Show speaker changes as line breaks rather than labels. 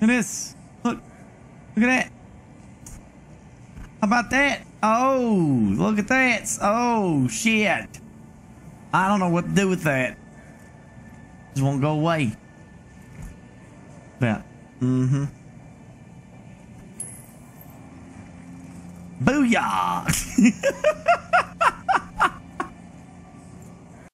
Look at this. Look. Look at that. How about that? Oh, look at that. Oh, shit. I don't know what to do with that. Just won't go away. That, Mm-hmm. Booyah!